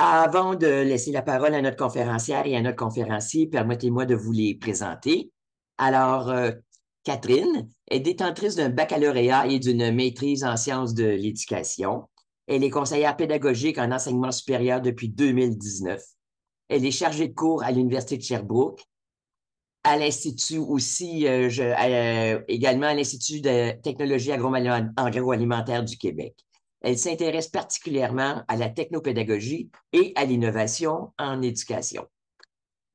Avant de laisser la parole à notre conférencière et à notre conférencier, permettez-moi de vous les présenter. Alors, euh, Catherine est détentrice d'un baccalauréat et d'une maîtrise en sciences de l'éducation. Elle est conseillère pédagogique en enseignement supérieur depuis 2019. Elle est chargée de cours à l'Université de Sherbrooke, à l'Institut aussi, euh, euh, également à l'Institut de technologie agroalimentaire du Québec. Elle s'intéresse particulièrement à la technopédagogie et à l'innovation en éducation.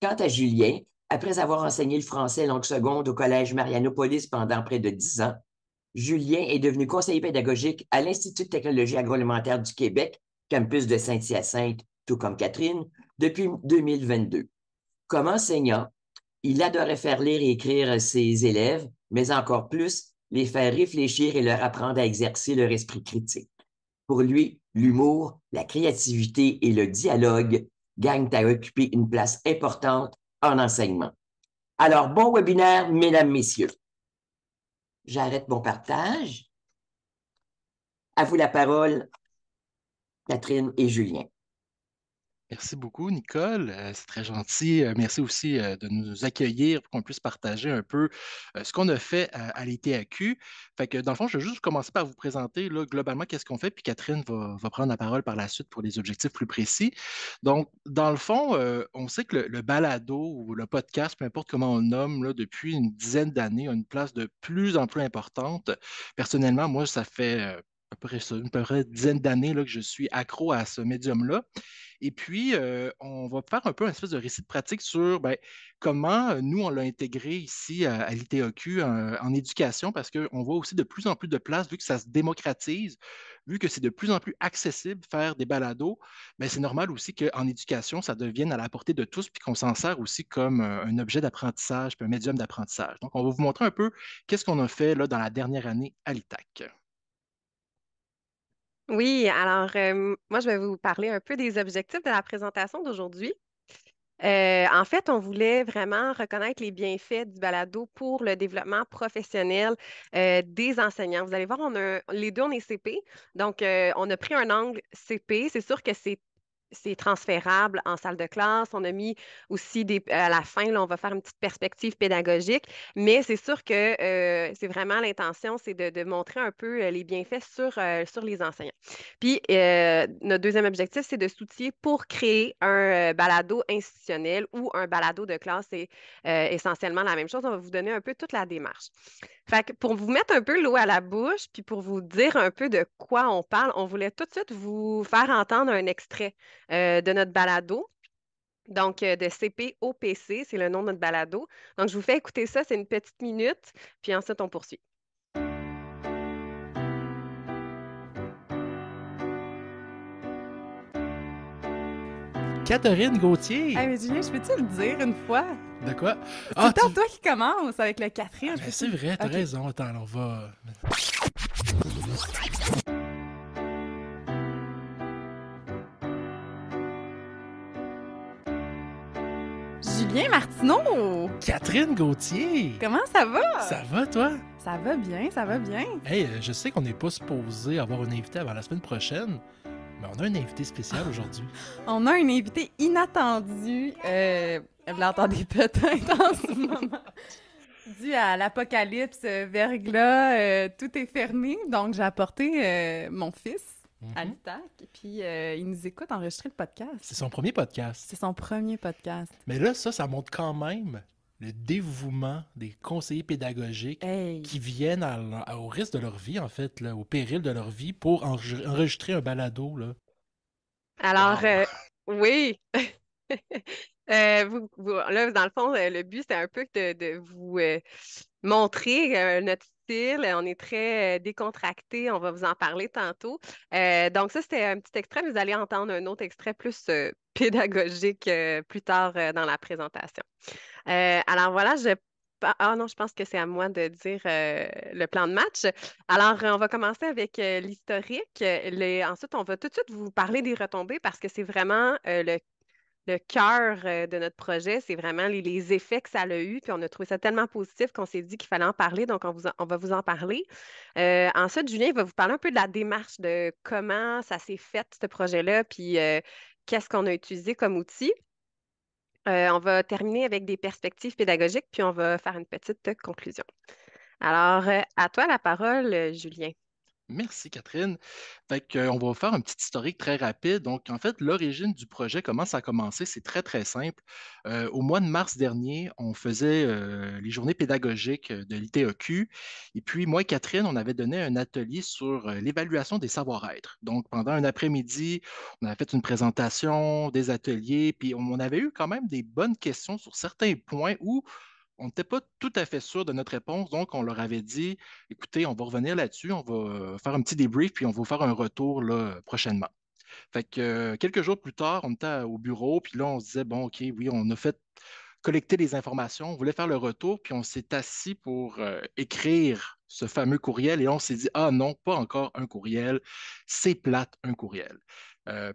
Quant à Julien, après avoir enseigné le français langue seconde au Collège Marianopolis pendant près de dix ans, Julien est devenu conseiller pédagogique à l'Institut de technologie agroalimentaire du Québec, campus de Saint-Hyacinthe, tout comme Catherine, depuis 2022. Comme enseignant, il adorait faire lire et écrire ses élèves, mais encore plus, les faire réfléchir et leur apprendre à exercer leur esprit critique. Pour lui, l'humour, la créativité et le dialogue gagnent à occuper une place importante en enseignement. Alors, bon webinaire, mesdames, messieurs. J'arrête mon partage. À vous la parole, Catherine et Julien. Merci beaucoup, Nicole. Euh, c'est très gentil. Euh, merci aussi euh, de nous accueillir pour qu'on puisse partager un peu ce qu'on a fait à, l'ITAQ. Fait que, dans le fond, je vais juste commencer par vous présenter globalement qu'est-ce qu'on fait, puis Catherine va, prendre la parole par la suite pour des objectifs plus précis. Donc, dans le fond, on sait que le, balado ou le podcast, peu importe comment on le nomme, depuis une dizaine d'années, a une place de plus en plus importante. Personnellement, moi, ça fait à peu près, une, peu près dizaine d'années que je suis accro à ce médium-là. Et puis, euh, on va faire un peu un espèce de récit de pratique sur ben, comment euh, nous, on l'a intégré ici à, l'ITAQ en, éducation, parce qu'on voit aussi de plus en plus de places, vu que ça se démocratise, vu que c'est de plus en plus accessible faire des balados, ben, c'est normal aussi qu'en éducation, ça devienne à la portée de tous, puis qu'on s'en sert aussi comme euh, un objet d'apprentissage, puis un médium d'apprentissage. Donc, on va vous montrer un peu qu'est-ce qu'on a fait là, dans la dernière année à l'ITAC. Oui, alors moi, je vais vous parler un peu des objectifs de la présentation d'aujourd'hui. en fait, on voulait vraiment reconnaître les bienfaits du balado pour le développement professionnel des enseignants. Vous allez voir, on a, les deux, on est CP. Donc, on a pris un angle CP. C'est sûr que c'est c'est transférable en salle de classe. On a mis aussi des, à la fin, là, on va faire une petite perspective pédagogique, mais c'est sûr que euh, c'est vraiment l'intention, c'est de, montrer un peu euh, les bienfaits sur, euh, sur les enseignants. Puis, notre deuxième objectif, c'est de s'outiller pour créer un balado institutionnel ou un balado de classe. C'est essentiellement la même chose. On va vous donner un peu toute la démarche. Fait que pour vous mettre un peu l'eau à la bouche, puis pour vous dire un peu de quoi on parle, on voulait tout de suite vous faire entendre un extrait euh, de notre balado. Donc, euh, de CPOPC, c'est le nom de notre balado. Donc, je vous fais écouter ça, c'est une petite minute, puis ensuite, on poursuit. Catherine Gauthier. Hey, mais Julien, je peux-tu le dire une fois? De quoi? C'est ah, toi qui commence avec le Catherine. Ah, c'est vrai, t'as raison. Attends, on va... Julien Martineau! Catherine Gauthier! Comment ça va? Ça va, toi? Ça va bien, ça va bien. Hey, euh, je sais qu'on n'est pas supposé avoir une invité avant la semaine prochaine, mais on a un invité spécial aujourd'hui. on a un invité inattendu. Euh, vous l'entendez peut-être en ce moment. Dû à l'apocalypse euh, verglas, euh, tout est fermé. Donc, j'ai apporté euh, mon fils à mhm. l'ITAC. Puis, il nous écoute enregistrer le podcast. C'est son premier podcast. C'est son premier podcast. Mais là, ça, ça montre quand même le dévouement des conseillers pédagogiques qui viennent au risque de leur vie, en fait, là, au péril de leur vie pour enregistrer un balado. Là. Alors, oui. Euh, vous, là, dans le fond, euh, le but, c'est un peu de, vous euh, montrer notre style. On est très décontracté. On va vous en parler tantôt. donc, ça, c'était un petit extrait. Vous allez entendre un autre extrait plus pédagogique plus tard dans la présentation. alors, voilà, je ah non, je pense que c'est à moi de dire le plan de match. Alors, on va commencer avec l'historique. Ensuite, on va tout de suite vous parler des retombées parce que c'est vraiment le le cœur euh, de notre projet, c'est vraiment les, effets que ça a eu. Puis on a trouvé ça tellement positif qu'on s'est dit qu'il fallait en parler, donc on, va vous en parler. Euh, ensuite, Julien va vous parler un peu de la démarche, de comment ça s'est fait, ce projet-là, puis euh, qu'est-ce qu'on a utilisé comme outil. On va terminer avec des perspectives pédagogiques, puis on va faire une petite conclusion. Alors, à toi la parole, Julien. Merci, Catherine. Fait on va faire un petit historique très rapide. Donc, en fait, l'origine du projet, comment ça a commencé, c'est très, très simple. Euh, au mois de mars dernier, on faisait euh, les journées pédagogiques de l'ITEQ. Et puis, moi et Catherine, on avait donné un atelier sur euh, l'évaluation des savoir-être. Donc, pendant un après-midi, on avait fait une présentation, des ateliers, puis on avait eu quand même des bonnes questions sur certains points où on n'était pas tout à fait sûr de notre réponse, donc on leur avait dit, écoutez, on va revenir là-dessus, on va euh, faire un petit débrief, puis on va vous faire un retour là, prochainement. Fait que euh, quelques jours plus tard, on était au bureau, puis là, on se disait, bon, OK, oui, on a fait collecter les informations, on voulait faire le retour, puis on s'est assis pour euh, écrire ce fameux courriel, et on s'est dit, ah non, pas encore un courriel, c'est plate un courriel.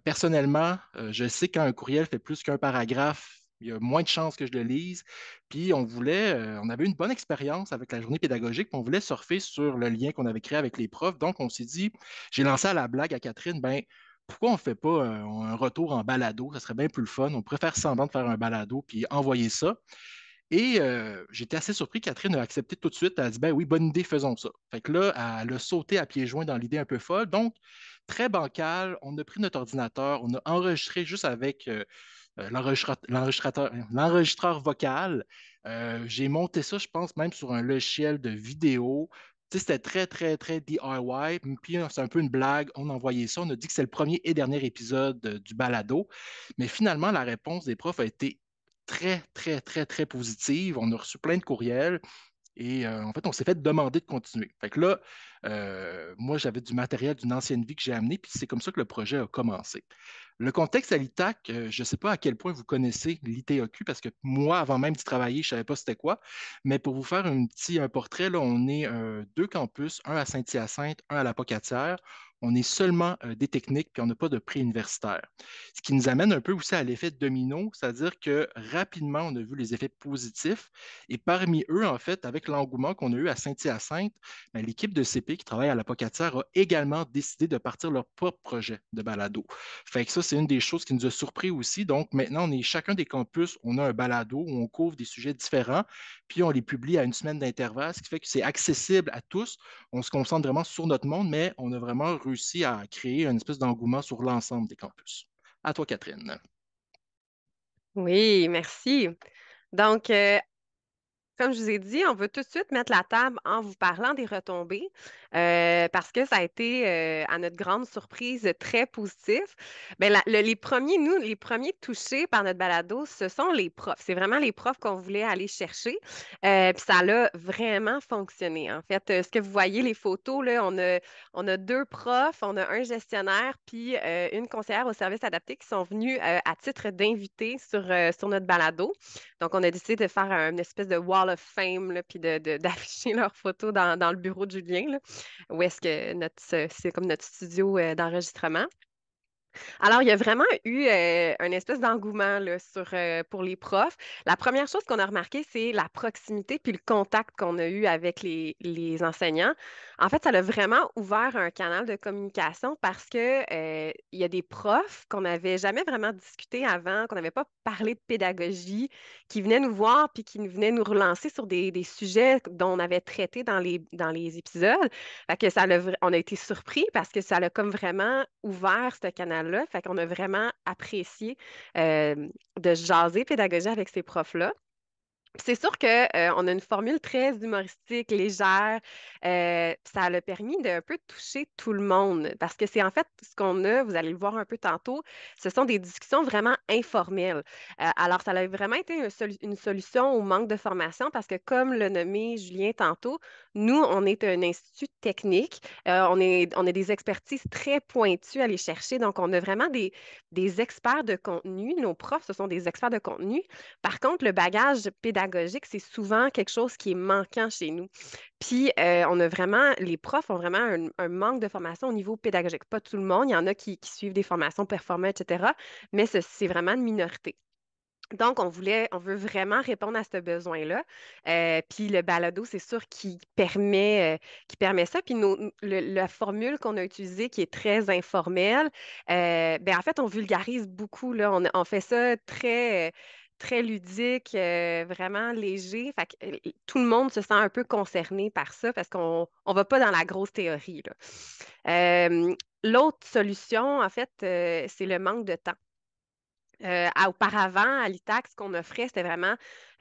personnellement, je sais quand un courriel fait plus qu'un paragraphe, il y a moins de chances que je le lise. Puis on voulait, euh, on avait une bonne expérience avec la journée pédagogique, puis on voulait surfer sur le lien qu'on avait créé avec les profs. Donc on s'est dit, j'ai lancé à la blague à Catherine, ben pourquoi on ne fait pas un, retour en balado? Ça serait bien plus le fun. On faire semblant de faire un balado puis envoyer ça. Et euh, j'étais assez surpris. Catherine a accepté tout de suite. Elle a dit ben oui, bonne idée, faisons ça. Fait que là, elle a sauté à pieds joints dans l'idée un peu folle. Donc, très bancal. On a pris notre ordinateur, on a enregistré juste avec. Euh, euh, l'enregistreur vocal. Euh, j'ai monté ça, je pense, même sur un logiciel de vidéo. c'était très, très, très DIY. Puis c'est un peu une blague. On a envoyé ça. On a dit que c'est le premier et dernier épisode euh, du balado. Mais finalement, la réponse des profs a été très, très, très, très positive. On a reçu plein de courriels. Et en fait, on s'est fait demander de continuer. Fait que là, moi, j'avais du matériel d'une ancienne vie que j'ai amené, puis c'est comme ça que le projet a commencé. Le contexte à l'ITAC, euh, je ne sais pas à quel point vous connaissez l'ITAQ, parce que moi, avant même d'y travailler, je ne savais pas c'était quoi. Mais pour vous faire un petit un portrait, là, on est euh, deux campus, un à Saint-Hyacinthe, un à la Pocatière on est seulement euh, des techniques, puis on n'a pas de prix universitaire. Ce qui nous amène un peu aussi à l'effet domino, c'est-à-dire que rapidement, on a vu les effets positifs. Et parmi eux, en fait, avec l'engouement qu'on a eu à Saint-Hyacinthe, ben, l'équipe de CP qui travaille à la Pocatière a également décidé de partir leur propre projet de balado. Fait que ça, c'est une des choses qui nous a surpris aussi. Donc maintenant, on est chacun des campus, on a un balado où on couvre des sujets différents, puis on les publie à une semaine d'intervalle, ce qui fait que c'est accessible à tous. On se concentre vraiment sur notre monde, mais on a vraiment réussi à créer une espèce d'engouement sur l'ensemble des campus. À toi, Catherine. Oui, merci. Donc, euh, comme je vous ai dit, on veut tout de suite mettre la table en vous parlant des retombées euh, parce que ça a été, euh, à notre grande surprise, très positif. Bien, les premiers, nous, les premiers touchés par notre balado, ce sont les profs. C'est vraiment les profs qu'on voulait aller chercher. Euh, puis ça a vraiment fonctionné. En fait, ce que vous voyez, les photos, là, on a, on a deux profs, on a un gestionnaire, puis une conseillère au service adapté qui sont venus à titre d'invité sur, sur notre balado. Donc, on a décidé de faire une espèce de wall of Fame, puis d'afficher leurs photos dans, dans, le bureau de Julien, là, où est-ce que c'est comme notre studio euh, d'enregistrement. Alors, il y a vraiment eu euh, un espèce d'engouement pour les profs. La première chose qu'on a remarqué, c'est la proximité puis le contact qu'on a eu avec les, enseignants. En fait, ça a vraiment ouvert un canal de communication parce que euh, il y a des profs qu'on n'avait jamais vraiment discuté avant, qu'on n'avait pas parlé de pédagogie, qui venaient nous voir puis qui venaient nous relancer sur des, sujets dont on avait traité dans les, les épisodes. on a été surpris parce que ça a vraiment ouvert ce canal là Fait qu'on a vraiment apprécié euh, de jaser pédagogie avec ces profs-là. C'est sûr qu'on euh, a une formule très humoristique, légère. Euh, ça a permis d'un peu toucher tout le monde parce que c'est en fait ce qu'on a, vous allez le voir un peu tantôt, ce sont des discussions vraiment informelles. Euh, alors, ça a vraiment été une, solution au manque de formation parce que, comme le nommé Julien tantôt, nous, on est un institut technique. on, est, on a des expertises très pointues à aller chercher. Donc, on a vraiment des, des experts de contenu. Nos profs, ce sont des experts de contenu. Par contre, le bagage pédagogique, c'est souvent quelque chose qui est manquant chez nous. Puis, euh, on a vraiment, les profs ont vraiment un, manque de formation au niveau pédagogique. Pas tout le monde, il y en a qui, suivent des formations performantes, etc., mais c'est vraiment une minorité. Donc, on voulait, on veut vraiment répondre à ce besoin-là. Euh, puis le balado, c'est sûr qui permet, euh, qui permet ça. Puis la formule qu'on a utilisée, qui est très informelle, euh, ben, en fait, on vulgarise beaucoup. Là. On, fait ça très, très ludique, vraiment léger. Fait que, tout le monde se sent un peu concerné par ça parce qu'on ne va pas dans la grosse théorie. L'autre solution, en fait, c'est le manque de temps. Euh, auparavant, à l'ITAC, ce qu'on offrait, c'était vraiment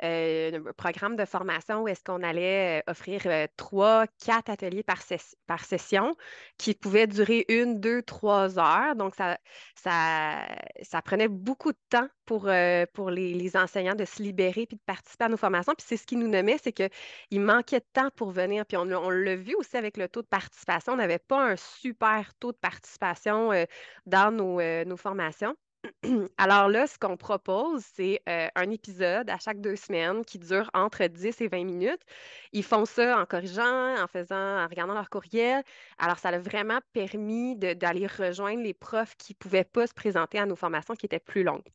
euh, un programme de formation où est-ce qu'on allait euh, offrir trois, quatre ateliers par, session qui pouvaient durer une, deux, trois heures. Donc, ça, ça, prenait beaucoup de temps pour, pour les, enseignants de se libérer puis de participer à nos formations. Puis c'est ce qui nous nommait, c'est qu'il manquait de temps pour venir. Puis on, l'a vu aussi avec le taux de participation. On n'avait pas un super taux de participation dans nos, nos formations. Alors là, ce qu'on propose, c'est euh, un épisode à chaque deux semaines qui dure entre 10 et 20 minutes. Ils font ça en corrigeant, en faisant, en regardant leur courriel. Alors, ça a vraiment permis d'aller rejoindre les profs qui ne pouvaient pas se présenter à nos formations qui étaient plus longues.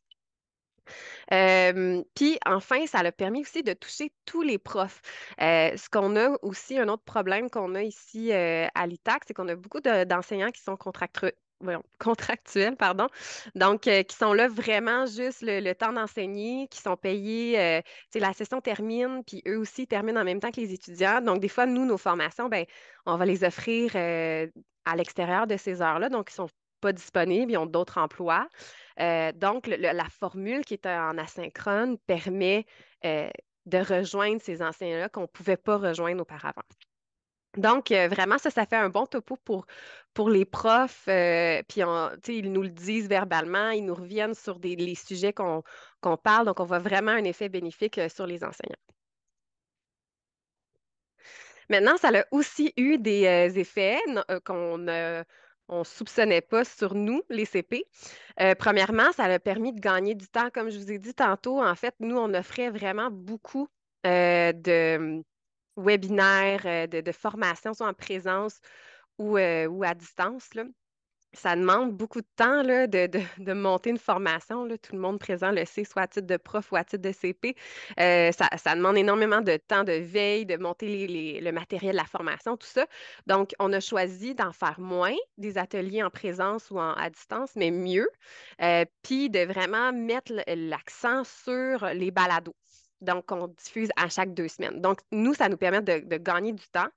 puis enfin, ça a permis aussi de toucher tous les profs. Euh, ce qu'on a aussi, un autre problème qu'on a ici euh, à l'ITAC, c'est qu'on a beaucoup d'enseignants qui sont contractuels pardon. Donc, euh, qui sont là vraiment juste le, temps d'enseigner, qui sont payés, euh, la session termine, puis eux aussi terminent en même temps que les étudiants. Donc, des fois, nous, nos formations, ben, on va les offrir euh, à l'extérieur de ces heures-là, donc ils ne sont pas disponibles, ils ont d'autres emplois. donc, la formule qui est en asynchrone permet de rejoindre ces enseignants-là qu'on ne pouvait pas rejoindre auparavant. Donc, euh, vraiment, ça, ça fait un bon topo pour, pour les profs. Euh, puis, ils nous le disent verbalement, ils nous reviennent sur les sujets qu'on parle. Donc, on voit vraiment un effet bénéfique euh, sur les enseignants. Maintenant, ça a aussi eu des effets qu'on ne soupçonnait pas sur nous, les CP. premièrement, ça a permis de gagner du temps. Comme je vous ai dit tantôt, en fait, nous, on offrait vraiment beaucoup de webinaires, euh, de, formation, soit en présence ou, euh, à distance. Ça demande beaucoup de temps là, de, monter une formation. Tout le monde présent le sait, soit à titre de prof ou à titre de CP. Euh, ça, demande énormément de temps de veille, de monter le matériel de la formation, tout ça. Donc, on a choisi d'en faire moins, des ateliers en présence ou à distance, mais mieux. puis de vraiment mettre l'accent sur les balados. Donc, on diffuse à chaque deux semaines. Donc, nous, ça nous permet de, gagner du temps.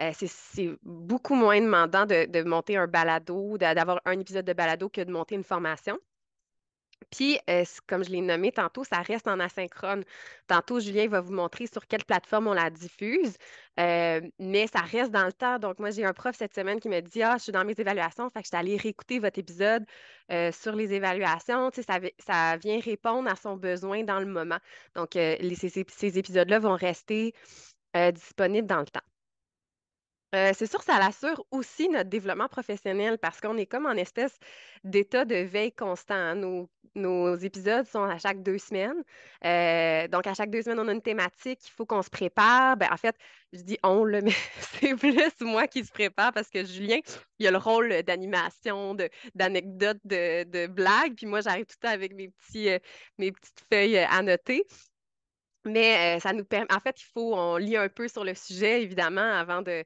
Euh, c'est beaucoup moins demandant de, monter un balado, d'avoir un épisode de balado que de monter une formation. Puis, euh, comme je l'ai nommé tantôt, ça reste en asynchrone. Tantôt, Julien va vous montrer sur quelle plateforme on la diffuse, euh, mais ça reste dans le temps. Donc, moi, j'ai un prof cette semaine qui me dit Ah, je suis dans mes évaluations, fait que je suis allée réécouter votre épisode euh, sur les évaluations. Tu sais, ça, ça, vient répondre à son besoin dans le moment. Donc, ces, épisodes-là vont rester disponibles dans le temps. C'est sûr, ça assure aussi notre développement professionnel parce qu'on est comme en espèce d'état de veille constant. Hein. Nos épisodes sont à chaque deux semaines. Donc, à chaque deux semaines, on a une thématique. Il faut qu'on se prépare. Ben, en fait, je dis on, mais c'est plus moi qui se prépare parce que Julien, il a le rôle d'animation, d'anecdotes, de, de, blagues. Puis moi, j'arrive tout le temps avec mes, petits, mes petites feuilles à noter. Mais ça nous permet. En fait, il faut, on lit un peu sur le sujet, évidemment, avant de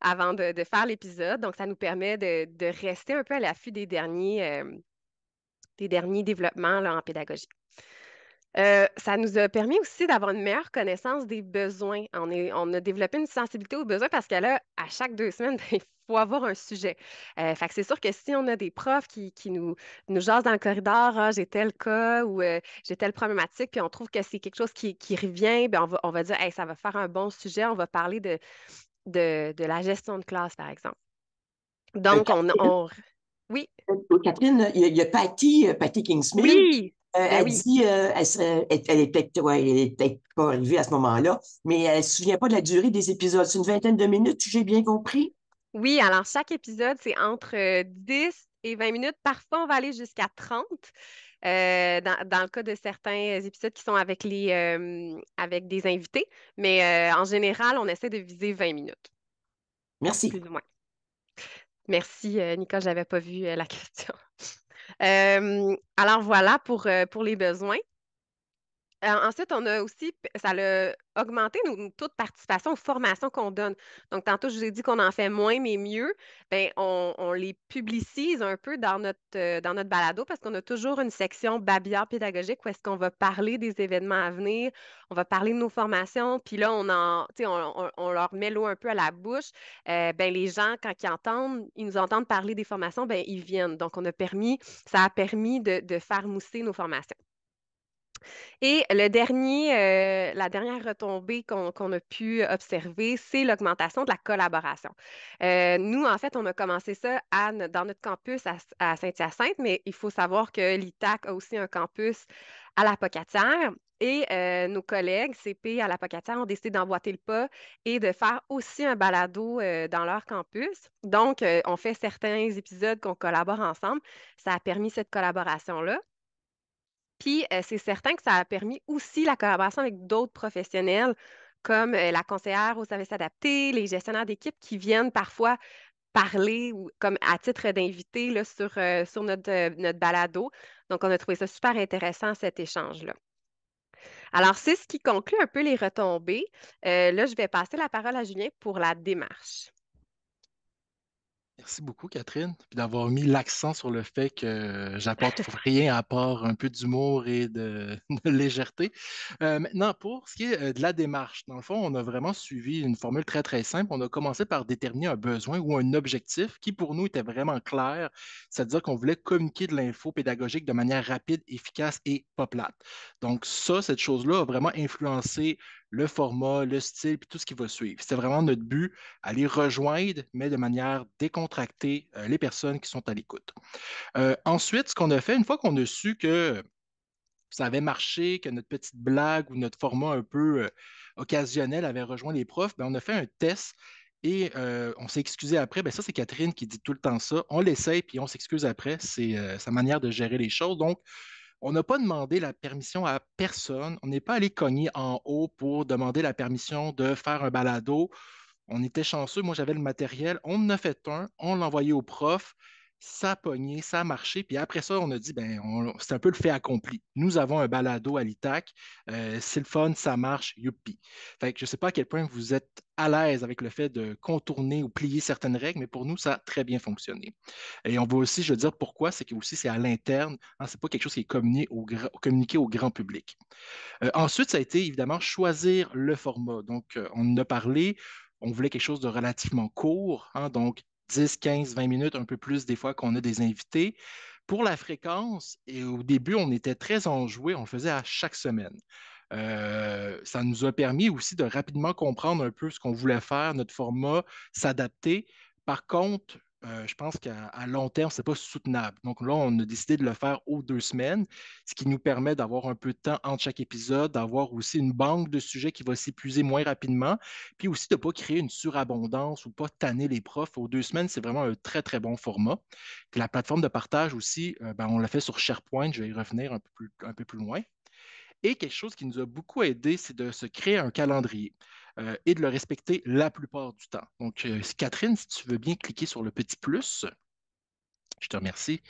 avant de, faire l'épisode. Donc, ça nous permet de, rester un peu à l'affût des derniers, des derniers développements en pédagogie. Euh, ça nous a permis aussi d'avoir une meilleure connaissance des besoins. On, a développé une sensibilité aux besoins parce que là, à chaque deux semaines, ben, il faut avoir un sujet. Euh, fait c'est sûr que si on a des profs qui, nous, nous jasent dans le corridor, ah, j'ai tel cas ou euh, j'ai telle problématique, puis on trouve que c'est quelque chose qui, revient, bien, on, va, on va dire, ça va faire un bon sujet, on va parler de, de, la gestion de classe, par exemple. Donc, on oui? Euh, Catherine, il y a, Patty, euh, Patty Kingsmill. Oui. Euh, ben elle dit, elle, elle, est peut-être pas arrivée à ce moment-là, mais elle ne se souvient pas de la durée des épisodes. C'est une vingtaine de minutes, j'ai bien compris? Oui, alors chaque épisode, c'est entre 10 et 20 minutes. Parfois, on va aller jusqu'à 30. Dans, le cas de certains épisodes qui sont avec, les, avec des invités. Mais en général, on essaie de viser 20 minutes. Merci. Plus ou moins. Merci, euh, Nicole, je n'avais pas vu euh, la question. Euh, alors voilà pour, pour les besoins. Ensuite, on a aussi, ça a augmenté nos taux de participation aux formations qu'on donne. Donc, tantôt, je vous ai dit qu'on en fait moins, mais mieux. Bien, on, les publicise un peu dans notre, euh, dans notre balado parce qu'on a toujours une section babillard pédagogique où est-ce qu'on va parler des événements à venir, on va parler de nos formations, puis là, on, en, on, on, leur met l'eau un peu à la bouche. Euh, ben, les gens, quand ils entendent, ils nous entendent parler des formations, ben, ils viennent. Donc, on a permis, ça a permis de, de faire mousser nos formations. Et le dernier, euh, la dernière retombée qu'on a pu observer, c'est l'augmentation de la collaboration. Euh, nous, en fait, on a commencé ça dans notre campus à, Saint-Hyacinthe, mais il faut savoir que l'ITAC a aussi un campus à la Pocatière. Et euh, nos collègues CP à la Pocatière ont décidé d'emboîter le pas et de faire aussi un balado dans leur campus. Donc, on fait certains épisodes qu'on collabore ensemble. Ça a permis cette collaboration-là. Puis, euh, c'est certain que ça a permis aussi la collaboration avec d'autres professionnels, comme euh, la conseillère aux services adaptés, les gestionnaires d'équipe qui viennent parfois parler ou comme à titre d'invité sur, euh, sur notre, notre balado. Donc, on a trouvé ça super intéressant, cet échange-là. Alors, c'est ce qui conclut un peu les retombées. là, je vais passer la parole à Julien pour la démarche. Merci beaucoup, Catherine, d'avoir mis l'accent sur le fait que j'apporte rien à part un peu d'humour et de, légèreté. Euh, maintenant, pour ce qui est euh, de la démarche, dans le fond, on a vraiment suivi une formule très, très simple. On a commencé par déterminer un besoin ou un objectif qui, pour nous, était vraiment clair, c'est-à-dire qu'on voulait communiquer de l'info pédagogique de manière rapide, efficace et pas plate. Donc, ça, cette chose-là a vraiment influencé le format, le style, puis tout ce qui va suivre. C'était vraiment notre but, aller rejoindre, mais de manière décontractée, euh, les personnes qui sont à l'écoute. Euh, ensuite, ce qu'on a fait, une fois qu'on a su que ça avait marché, que notre petite blague ou notre format un peu euh, occasionnel avait rejoint les profs, ben, on a fait un test et on s'est excusé après. Ben, ça, c'est Catherine qui dit tout le temps ça. On l'essaye, puis on s'excuse après. C'est sa manière de gérer les choses. Donc, on n'a pas demandé la permission à personne. On n'est pas allé cogner en haut pour demander la permission de faire un balado. On était chanceux. Moi, j'avais le matériel. On en a fait un. On l'a envoyé au prof ça a pogné, ça a marché. Puis après ça, on a dit, ben, c'est un peu le fait accompli. Nous avons un balado à l'ITAC. Euh, c'est le fun, ça marche, youpi. Fait que je ne sais pas à quel point vous êtes à l'aise avec le fait de contourner ou plier certaines règles, mais pour nous, ça a très bien fonctionné. Et on va aussi, je veux dire pourquoi, c'est que aussi c'est à l'interne, hein, ce n'est pas quelque chose qui est communiqué au, communiqué au grand public. Euh, ensuite, ça a été évidemment choisir le format. Donc, euh, on en a parlé, on voulait quelque chose de relativement court, hein, donc 10, 15, 20 minutes, un peu plus des fois qu'on a des invités. Pour la fréquence, et au début, on était très enjoué, on faisait à chaque semaine. Euh, ça nous a permis aussi de rapidement comprendre un peu ce qu'on voulait faire, notre format, s'adapter. Par contre, euh, je pense qu'à long terme, ce n'est pas soutenable. Donc là, on a décidé de le faire aux deux semaines, ce qui nous permet d'avoir un peu de temps entre chaque épisode, d'avoir aussi une banque de sujets qui va s'épuiser moins rapidement, puis aussi de ne pas créer une surabondance ou pas tanner les profs. Aux deux semaines, c'est vraiment un très, très bon format. la plateforme de partage aussi, euh, ben, on l'a fait sur SharePoint, je vais y revenir un peu plus, un peu plus loin. Et quelque chose qui nous a beaucoup aidé, c'est de se créer un calendrier. Euh, et de le respecter la plupart du temps. Donc, euh, Catherine, si tu veux bien cliquer sur le petit plus. Je te remercie.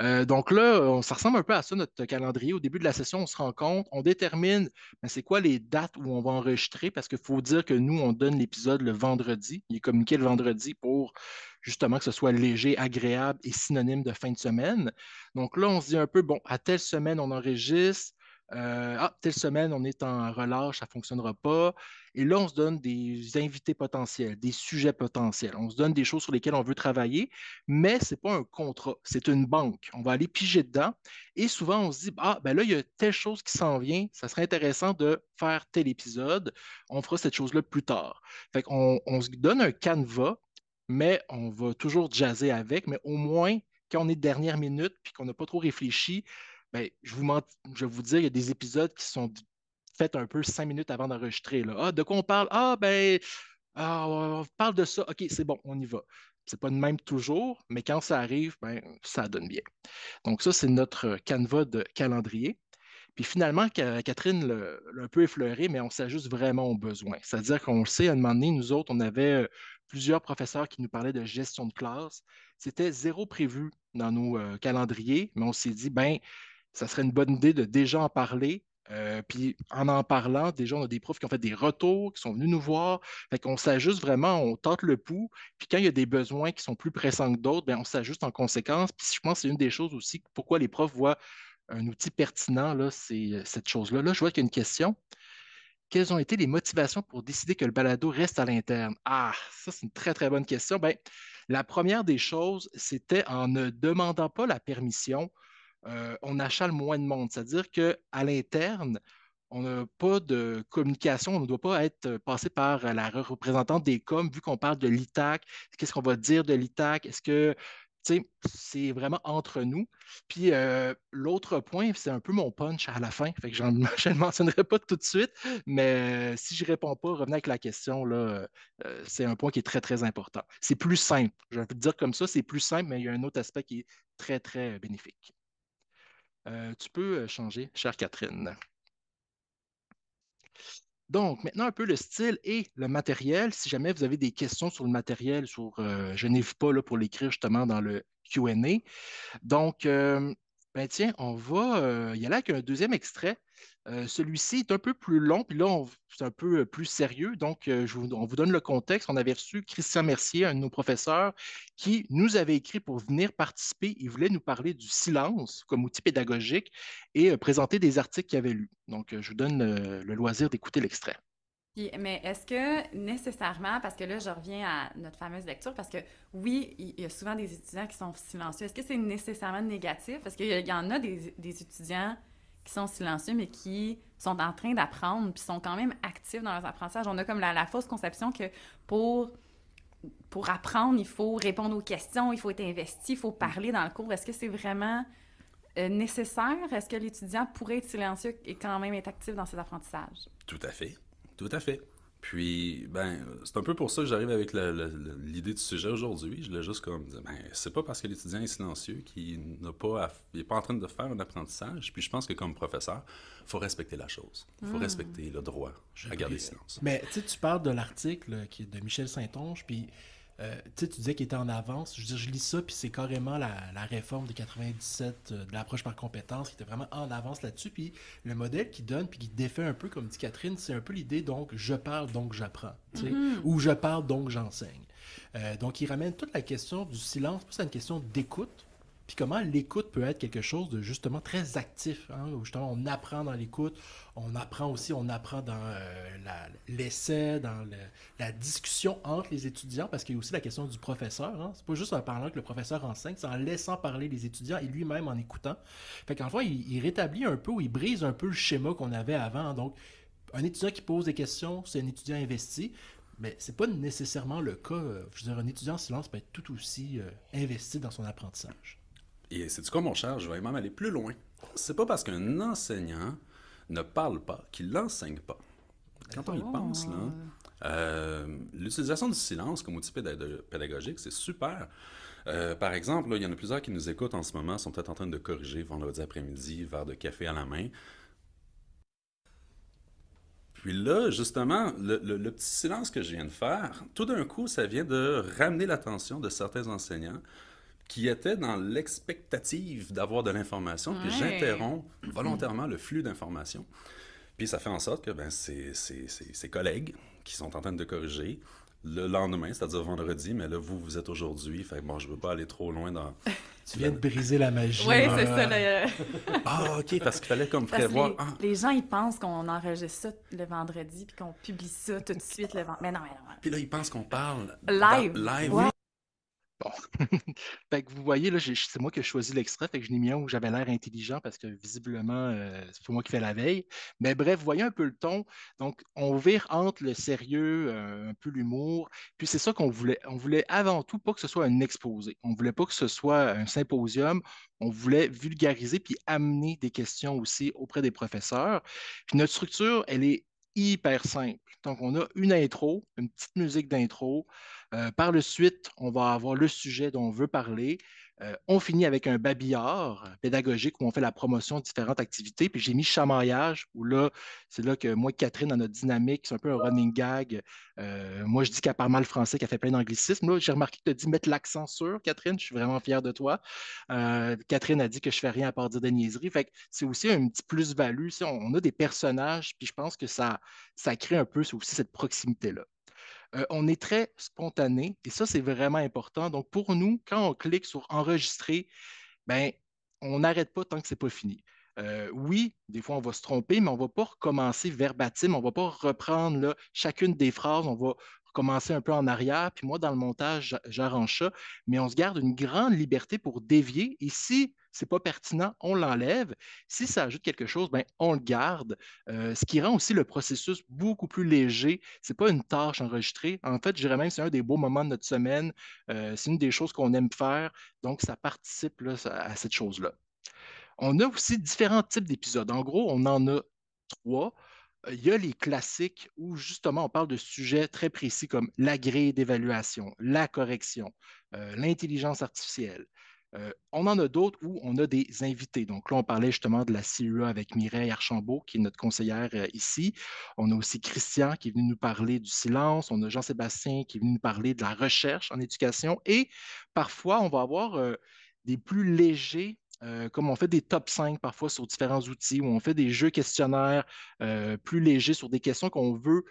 Euh, donc là, ça ressemble un peu à ça, notre calendrier. Au début de la session, on se rend compte, on détermine c'est quoi les dates où on va enregistrer, parce qu'il faut dire que nous, on donne l'épisode le vendredi. Il est communiqué le vendredi pour justement que ce soit léger, agréable et synonyme de fin de semaine. Donc là, on se dit un peu, bon, à telle semaine, on enregistre. Euh, ah, telle semaine, on est en relâche, ça ne fonctionnera pas. Et là, on se donne des invités potentiels, des sujets potentiels. On se donne des choses sur lesquelles on veut travailler, mais ce n'est pas un contrat, c'est une banque. On va aller piger dedans. Et souvent, on se dit, ah, ben là, il y a telle chose qui s'en vient, ça serait intéressant de faire tel épisode. On fera cette chose-là plus tard. Fait qu'on on se donne un canevas, mais on va toujours jazzer avec, mais au moins, quand on est dernière minute puis qu'on n'a pas trop réfléchi, ben, je, vous je vais vous dire, il y a des épisodes qui sont faits un peu cinq minutes avant d'enregistrer. Ah, de quoi on parle? Ah, ben, ah, on parle de ça. OK, c'est bon, on y va. C'est pas de même toujours, mais quand ça arrive, ben, ça donne bien. Donc, ça, c'est notre canevas de calendrier. Puis finalement, Catherine l'a un peu effleuré, mais on s'ajuste vraiment aux besoins. C'est-à-dire qu'on le sait, à un moment donné, nous autres, on avait euh, plusieurs professeurs qui nous parlaient de gestion de classe. C'était zéro prévu dans nos euh, calendriers, mais on s'est dit, ben, ça serait une bonne idée de déjà en parler Euh, puis en en parlant, déjà, on a des profs qui ont fait des retours, qui sont venus nous voir. Fait qu'on s'ajuste vraiment, on tente le pouls. Puis quand il y a des besoins qui sont plus pressants que d'autres, bien, on s'ajuste en conséquence. Puis je pense que c'est une des choses aussi pourquoi les profs voient un outil pertinent, là, c'est euh, cette chose-là. Là, je vois qu'il y a une question. Quelles ont été les motivations pour décider que le balado reste à l'interne? Ah, ça, c'est une très, très bonne question. Bien, la première des choses, c'était en ne demandant pas la permission, euh, on achale moins de monde. C'est-à-dire qu'à l'interne, on n'a pas de communication, on ne doit pas être euh, passé par la représentante des coms, vu qu'on parle de l'ITAC. Qu'est-ce qu'on va dire de l'ITAC? Est-ce que c'est vraiment entre nous? Puis euh, l'autre point, c'est un peu mon punch à la fin, fait que je ne le mentionnerai pas tout de suite, mais si je ne réponds pas, revenez avec la question, c'est un point qui est très, très important. C'est plus simple, je vais vous dire comme ça, c'est plus simple, mais il y a un autre aspect qui est très, très bénéfique. Euh, tu peux euh, changer, chère Catherine. Donc, maintenant, un peu le style et le matériel. Si jamais vous avez des questions sur le matériel, sur, euh, je n'ai pas là, pour l'écrire justement dans le QA. Donc, ben tiens, on va y aller avec un deuxième extrait. Euh, celui-ci est un peu plus long, puis là, c'est un peu euh, plus sérieux. Donc, euh, on vous donne le contexte. On avait reçu Christian Mercier, un de nos professeurs, qui nous avait écrit pour venir participer. Il voulait nous parler du silence comme outil pédagogique et présenter des articles qu'il avait lus. Donc, je vous donne le loisir d'écouter l'extrait. Mais est-ce que nécessairement, parce que là, je reviens à notre fameuse lecture, parce que oui, il y a souvent des étudiants qui sont silencieux. Est-ce que c'est nécessairement négatif? Parce qu'il y en a des, étudiants qui sont silencieux, mais qui sont en train d'apprendre, puis sont quand même actifs dans leurs apprentissages. On a comme la, fausse conception que pour, pour apprendre, il faut répondre aux questions, il faut être investi, il faut parler dans le cours. Est-ce que c'est vraiment euh, nécessaire? Est-ce que l'étudiant pourrait être silencieux et quand même être actif dans ses apprentissages? Tout à fait. Tout à fait. Puis, ben, c'est un peu pour ça que j'arrive avec l'idée du sujet aujourd'hui. Je l'ai juste comme dire, ben, c'est pas parce que l'étudiant est silencieux qu'il n'a pas, est pas en train de faire un apprentissage. Puis je pense que comme professeur, il faut respecter la chose. Il faut hmm. respecter le droit à garder silence. Mais tu sais, tu parles de l'article qui est de Michel Saint-Onge, puis euh, tu disais qu'il était en avance. Je veux dire, je lis ça, puis c'est carrément la, réforme de 97 euh, de l'approche par compétence qui était vraiment en avance là-dessus. Puis le modèle qu'il donne, puis qui défait un peu, comme dit Catherine, c'est un peu l'idée, donc, je parle, donc j'apprends. Mm-hmm. Ou je parle, donc j'enseigne. Euh, donc, il ramène toute la question du silence, c'est une question d'écoute puis comment l'écoute peut être quelque chose de justement très actif, hein, où justement on apprend dans l'écoute, on apprend aussi, on apprend dans euh, l'essai, dans la discussion entre les étudiants, parce qu'il y a aussi la question du professeur. Hein. C'est pas juste en parlant que le professeur enseigne, c'est en laissant parler les étudiants et lui-même en écoutant. Fait qu'en fait, il, rétablit un peu ou il brise un peu le schéma qu'on avait avant. Donc, un étudiant qui pose des questions, c'est un étudiant investi. Mais c'est pas nécessairement le cas. Euh, je veux dire, un étudiant en silence peut être tout aussi euh, investi dans son apprentissage. Et c'est du quoi, mon cher, je vais même aller plus loin. C'est pas parce qu'un enseignant ne parle pas qu'il n'enseigne pas. Quand on y pense, là, euh, l'utilisation du silence comme outil pédagogique, c'est super. Euh, par exemple, il y en a plusieurs qui nous écoutent en ce moment, sont peut-être en train de corriger vendredi après-midi, verre de café à la main. Puis là, justement, le, le, petit silence que je viens de faire, tout d'un coup, ça vient de ramener l'attention de certains enseignants qui était dans l'expectative d'avoir de l'information, puis j'interromps volontairement le flux d'informations. Puis ça fait en sorte que ben, ses, collègues qui sont en train de corriger le lendemain, c'est-à-dire vendredi, mais là, vous, vous êtes aujourd'hui, fait bon, je ne veux pas aller trop loin dans... Tu viens de briser la magie. Oui, c'est ça. ah, OK, parce qu'il fallait comme prévoir... Les, ah. les, gens, ils pensent qu'on enregistre ça le vendredi, puis qu'on publie ça tout de suite le vendredi. Mais non, mais non. Puis là, ils pensent qu'on parle... Live. live, Bon. vous voyez, là, c'est moi qui ai choisi l'extrait, fait que je n'ai mis un où j'avais l'air intelligent parce que visiblement, euh, c'est moi qui fais la veille. Mais bref, vous voyez un peu le ton. Donc, on vire entre le sérieux, euh, un peu l'humour. Puis c'est ça qu'on voulait. On voulait avant tout pas que ce soit un exposé. On voulait pas que ce soit un symposium. On voulait vulgariser puis amener des questions aussi auprès des professeurs. Puis notre structure, elle est hyper simple. Donc, on a une intro, une petite musique d'intro. Euh, par le suite, on va avoir le sujet dont on veut parler. Euh, on finit avec un babillard pédagogique où on fait la promotion de différentes activités. Puis j'ai mis chamaillage, où là, c'est là que moi, Catherine, dans notre dynamique, c'est un peu un running gag. Euh, moi, je dis qu'elle parle mal français, qu'elle fait plein d'anglicismes. Là, j'ai remarqué que tu as dit mettre l'accent sur, Catherine. Je suis vraiment fier de toi. Catherine a dit que je fais rien à part dire des niaiseries. C'est aussi un petit plus-value. On, a des personnages, puis je pense que ça, ça crée un peu aussi cette proximité-là. On est très spontané et ça, c'est vraiment important. Donc, pour nous, quand on clique sur enregistrer, ben, on n'arrête pas tant que ce n'est pas fini. Oui, des fois, on va se tromper, mais on ne va pas recommencer verbatim, on ne va pas reprendre chacune des phrases, on va recommencer un peu en arrière, puis moi, dans le montage, j'arrange ça, mais on se garde une grande liberté pour dévier. Et si c'est pas pertinent, on l'enlève. Si ça ajoute quelque chose, ben, on le garde. Euh, ce qui rend aussi le processus beaucoup plus léger. Ce n'est pas une tâche enregistrée. En fait, je dirais même que c'est un des beaux moments de notre semaine. Euh, c'est une des choses qu'on aime faire. Donc, ça participe à cette chose-là. On a aussi différents types d'épisodes. En gros, on en a trois. Euh, il y a les classiques où justement on parle de sujets très précis comme la grille d'évaluation, la correction, l'intelligence artificielle, euh, on en a d'autres où on a des invités. Donc là, on parlait justement de la CEA avec Mireille Archambault, qui est notre conseillère euh, ici. On a aussi Christian qui est venu nous parler du silence. On a Jean-Sébastien qui est venu nous parler de la recherche en éducation. Et parfois, on va avoir euh, des plus légers comme on fait des top 5 parfois sur différents outils, où on fait des jeux questionnaires plus légers sur des questions qu'on veut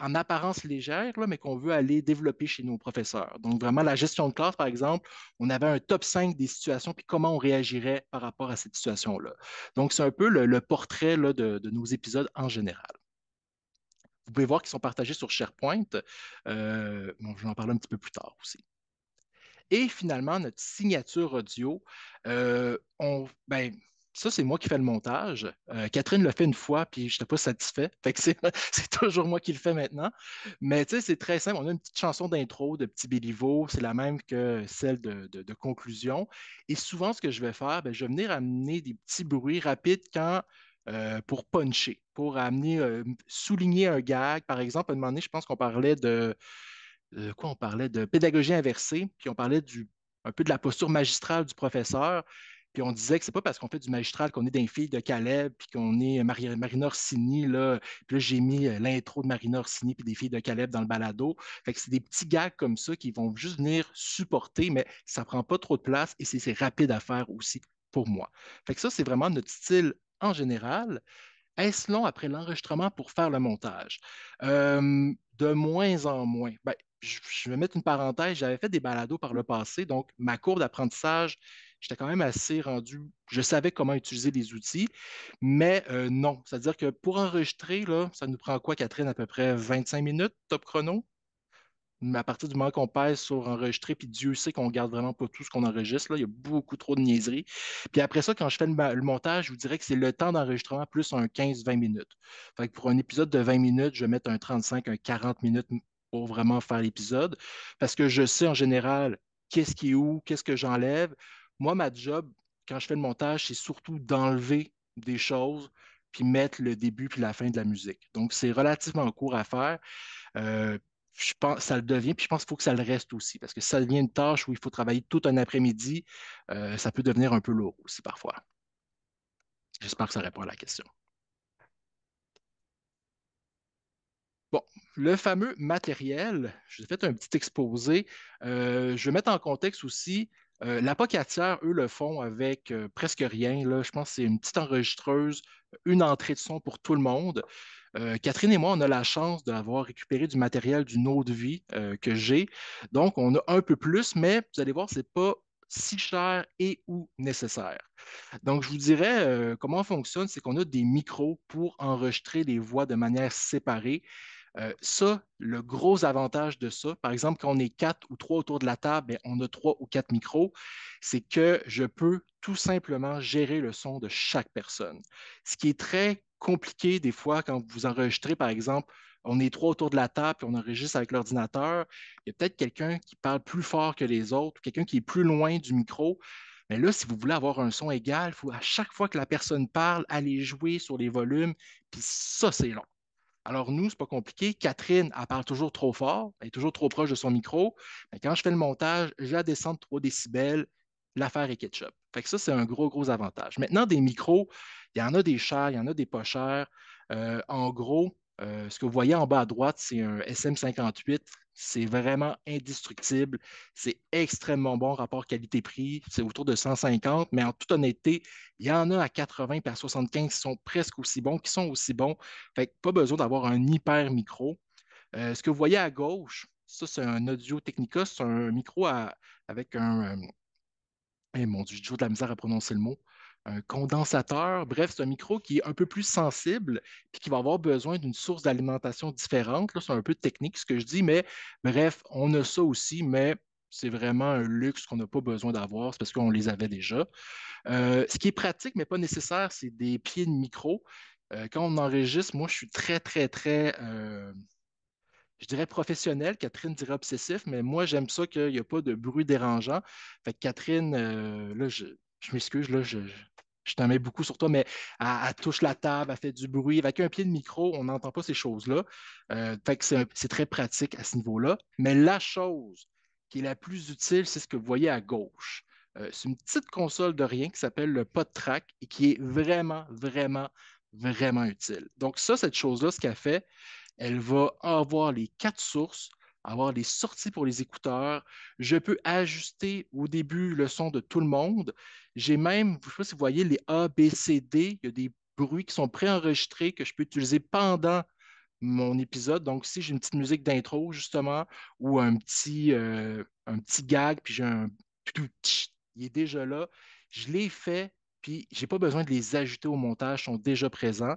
en apparence légère, mais qu'on veut aller développer chez nos professeurs. Donc, vraiment, la gestion de classe, par exemple, on avait un top 5 des situations, puis comment on réagirait par rapport à cette situation-là. Donc, c'est un peu le, portrait de, de, nos épisodes en général. Vous pouvez voir qu'ils sont partagés sur SharePoint. Euh, bon, je vais en parler un petit peu plus tard aussi. Et finalement, notre signature audio, euh, ben, ça, c'est moi qui fais le montage. Euh, Catherine l'a fait une fois, puis je n'étais pas satisfait. C'est toujours moi qui le fais maintenant. Mais tu sais, c'est très simple. On a une petite chanson d'intro de Petit Béliveau. C'est la même que celle de, conclusion. Et souvent, ce que je vais faire, ben, je vais venir amener des petits bruits rapides euh, pour puncher, pour amener, souligner un gag. Par exemple, à un moment donné, je pense qu'on parlait de, de quoi on parlait de pédagogie inversée, puis on parlait du, un peu de la posture magistrale du professeur. Puis on disait que c'est pas parce qu'on fait du magistral qu'on est d'un fille de Caleb, puis qu'on est Marina Orsini, là. Puis là, j'ai mis euh, l'intro de Marina Orsini, puis des filles de Caleb dans le balado. Fait que c'est des petits gags comme ça qui vont juste venir supporter, mais ça prend pas trop de place et c'est rapide à faire aussi pour moi. Fait que ça, c'est vraiment notre style en général. Est-ce long après l'enregistrement pour faire le montage? Euh, de moins en moins. Ben, je vais mettre une parenthèse, j'avais fait des balados par le passé, donc ma courbe d'apprentissage j'étais quand même assez rendu, je savais comment utiliser les outils, mais euh, non. C'est-à-dire que pour enregistrer, là, ça nous prend quoi, Catherine, à peu près 25 minutes, top chrono? Mais à partir du moment qu'on pèse sur enregistrer, puis Dieu sait qu'on garde vraiment pas tout ce qu'on enregistre, là, il y a beaucoup trop de niaiseries. Puis après ça, quand je fais le, montage, je vous dirais que c'est le temps d'enregistrement plus un 15-20 minutes. Pour un épisode de 20 minutes, je vais mettre un 35, un 40 minutes pour vraiment faire l'épisode, parce que je sais en général qu'est-ce qui est où, qu'est-ce que j'enlève. Moi, ma job, quand je fais le montage, c'est surtout d'enlever des choses puis mettre le début puis la fin de la musique. Donc, c'est relativement court à faire. Euh, je pense ça le devient, puis je pense qu'il faut que ça le reste aussi, parce que ça devient une tâche où il faut travailler tout un après-midi, euh, ça peut devenir un peu lourd aussi parfois. J'espère que ça répond à la question. Bon, le fameux matériel, je vous ai fait un petit exposé. Euh, je vais mettre en contexte aussi euh, la eux, le font avec euh, presque rien. Là. Je pense que c'est une petite enregistreuse, une entrée de son pour tout le monde. Euh, Catherine et moi, on a la chance d'avoir récupéré du matériel d'une autre vie que j'ai. Donc, on a un peu plus, mais vous allez voir, ce n'est pas si cher et ou nécessaire. Donc, je vous dirais comment on fonctionne, c'est qu'on a des micros pour enregistrer les voix de manière séparée. Euh, ça, le gros avantage de ça, par exemple, quand on est quatre ou trois autour de la table, ben, on a trois ou quatre micros, c'est que je peux tout simplement gérer le son de chaque personne. Ce qui est très compliqué des fois quand vous enregistrez, par exemple, on est trois autour de la table et on enregistre avec l'ordinateur, il y a peut-être quelqu'un qui parle plus fort que les autres, quelqu'un qui est plus loin du micro. Mais là, si vous voulez avoir un son égal, il faut à chaque fois que la personne parle, aller jouer sur les volumes, puis ça, c'est long. Alors, nous, c'est pas compliqué. Catherine, elle parle toujours trop fort, elle est toujours trop proche de son micro. Mais quand je fais le montage, je la descends de 3 décibels, l'affaire est ketchup. Fait que ça, c'est un gros, gros avantage. Maintenant, des micros, il y en a des chers, il y en a des pas chers. Euh, en gros, euh, ce que vous voyez en bas à droite, c'est un SM58. C'est vraiment indestructible. C'est extrêmement bon rapport qualité-prix. C'est autour de 150, mais en toute honnêteté, il y en a à 80 et à 75 qui sont presque aussi bons, qui sont aussi bons. Fait que pas besoin d'avoir un hyper micro. Euh, ce que vous voyez à gauche, ça, c'est un Audio Technica. C'est un micro avec un. Eh, mon Dieu, j'ai toujours de la misère à prononcer le mot un condensateur. Bref, c'est un micro qui est un peu plus sensible et qui va avoir besoin d'une source d'alimentation différente. Là, c'est un peu technique ce que je dis, mais bref, on a ça aussi, mais c'est vraiment un luxe qu'on n'a pas besoin d'avoir, c'est parce qu'on les avait déjà. Euh, ce qui est pratique, mais pas nécessaire, c'est des pieds de micro. Euh, quand on enregistre, moi, je suis très, très, très, euh, je dirais professionnel. Catherine dirait obsessif, mais moi, j'aime ça qu'il n'y a pas de bruit dérangeant. Fait que Catherine, là, je, je m'excuse, là, je, je t'en mets beaucoup sur toi, mais elle, touche la table, elle fait du bruit. Avec un pied de micro, on n'entend pas ces choses-là. Euh, c'est très pratique à ce niveau-là. Mais la chose qui est la plus utile, c'est ce que vous voyez à gauche. Euh, c'est une petite console de rien qui s'appelle le PodTrack et qui est vraiment, vraiment, vraiment utile. Donc, ça, cette chose-là, ce qu'elle fait, elle va avoir les quatre sources avoir les sorties pour les écouteurs. Je peux ajuster au début le son de tout le monde. J'ai même, je ne sais pas si vous voyez, les A, B, C, D. Il y a des bruits qui sont préenregistrés que je peux utiliser pendant mon épisode. Donc, si j'ai une petite musique d'intro, justement, ou un petit, euh, un petit gag, puis j'ai un il est déjà là. Je l'ai fait, puis je n'ai pas besoin de les ajouter au montage, ils sont déjà présents.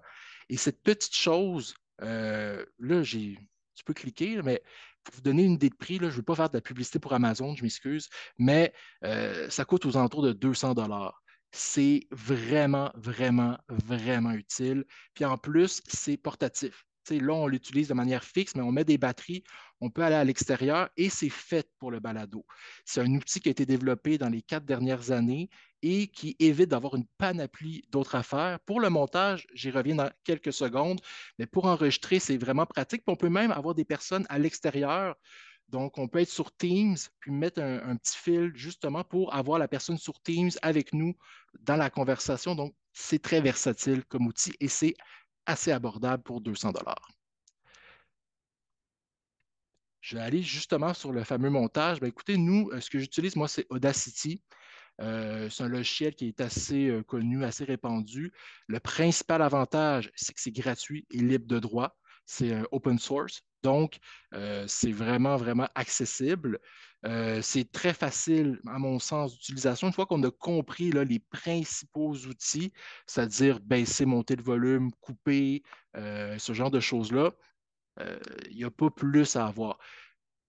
Et cette petite chose, euh, là, j'ai, tu peux cliquer, mais pour vous donner une idée de prix, je ne veux pas faire de la publicité pour Amazon, je m'excuse, mais euh, ça coûte aux alentours de 200 dollars. C'est vraiment, vraiment, vraiment utile. Puis en plus, c'est portatif. Là, on l'utilise de manière fixe, mais on met des batteries, on peut aller à l'extérieur et c'est fait pour le balado. C'est un outil qui a été développé dans les quatre dernières années et qui évite d'avoir une panoplie d'autres affaires. Pour le montage, j'y reviens dans quelques secondes, mais pour enregistrer, c'est vraiment pratique. on peut même avoir des personnes à l'extérieur. Donc, on peut être sur Teams, puis mettre un, petit fil justement pour avoir la personne sur Teams avec nous dans la conversation. Donc, c'est très versatile comme outil et c'est assez abordable pour 200 dollars. Je vais aller justement sur le fameux montage. Ben, écoutez, nous, euh, ce que j'utilise, moi, c'est Audacity. Euh, c'est un logiciel qui est assez euh, connu, assez répandu. Le principal avantage, c'est que c'est gratuit et libre de droit. C'est open source. Donc, euh, c'est vraiment, vraiment accessible. c'est très facile, à mon sens, d'utilisation. Une fois qu'on a compris les principaux outils, c'est-à-dire baisser, monter le volume, couper, ce genre de choses-là, il n'y a pas plus à avoir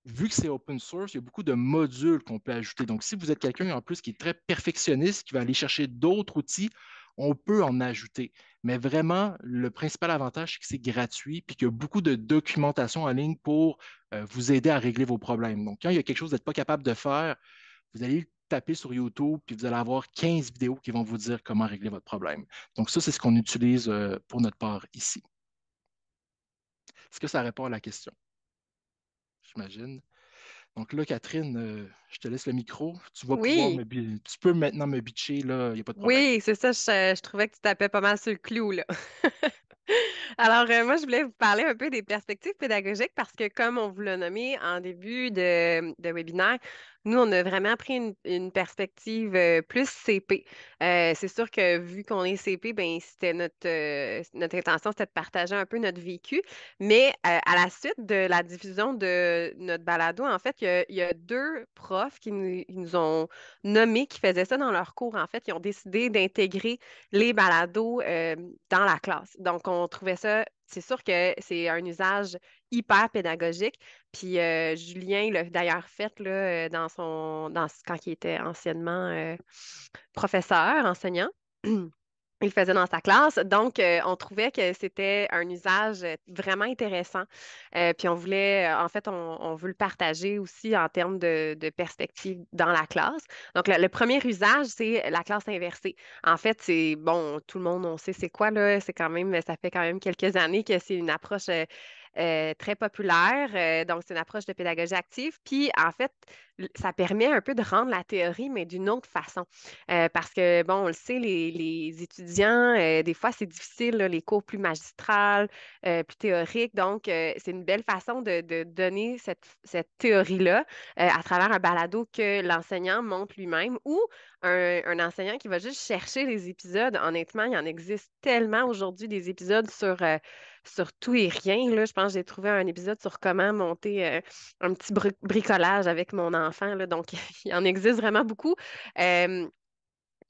vu que c'est open source, il y a beaucoup de modules qu'on peut ajouter. Donc, si vous êtes quelqu'un en plus qui est très perfectionniste, qui va aller chercher d'autres outils, on peut en ajouter. Mais vraiment, le principal avantage, c'est que c'est gratuit puis qu'il y a beaucoup de documentation en ligne pour euh, vous aider à régler vos problèmes. Donc, quand il y a quelque chose que vous n'êtes pas capable de faire, vous allez taper sur YouTube puis vous allez avoir 15 vidéos qui vont vous dire comment régler votre problème. Donc, ça, c'est ce qu'on utilise euh, pour notre part ici. Est-ce que ça répond à la question? j'imagine. Donc là, Catherine, euh, je te laisse le micro. Tu vas pouvoir me tu peux maintenant me bitcher, là, il n'y a pas de problème. Oui, c'est ça, je, je, trouvais que tu tapais pas mal sur le clou, là. Alors, euh, moi, je voulais vous parler un peu des perspectives pédagogiques parce que, comme on vous l'a nommé en début de, de webinaire, nous, on a vraiment pris une, perspective euh, plus CP. Euh, c'est sûr que vu qu'on est CP, ben, c'était notre, euh, notre intention, c'était de partager un peu notre vécu. Mais à la suite de la diffusion de notre balado, en fait, il y a, deux profs qui nous, ont nommés qui faisaient ça dans leur cours. En fait, ils ont décidé d'intégrer les balados dans la classe. Donc, on trouvait ça c'est sûr que c'est un usage hyper pédagogique. Puis euh, Julien l'a d'ailleurs fait là, euh, dans son, dans, quand il était anciennement euh, professeur, enseignant. il le faisait dans sa classe. Donc, on trouvait que c'était un usage vraiment intéressant. Puis on voulait, en fait, on, veut le partager aussi en termes de, perspective dans la classe. Donc, le, premier usage, c'est la classe inversée. En fait, c'est, bon, tout le monde, on sait c'est quoi, là. C'est quand même, ça fait quand même quelques années que c'est une approche très populaire. Euh, donc, c'est une approche de pédagogie active. Puis, en fait, ça permet un peu de rendre la théorie, mais d'une autre façon. Euh, parce que, bon, on le sait, les, étudiants, des fois, c'est difficile, les cours plus magistrales, plus théoriques. Donc, c'est une belle façon de, donner cette, cette théorie-là à travers un balado que l'enseignant monte lui-même ou un, un, enseignant qui va juste chercher les épisodes. Honnêtement, il en existe tellement aujourd'hui des épisodes sur sur tout et rien. Là. Je pense que j'ai trouvé un épisode sur comment monter euh, un petit bricolage avec mon enfant. Là. Donc, il en existe vraiment beaucoup.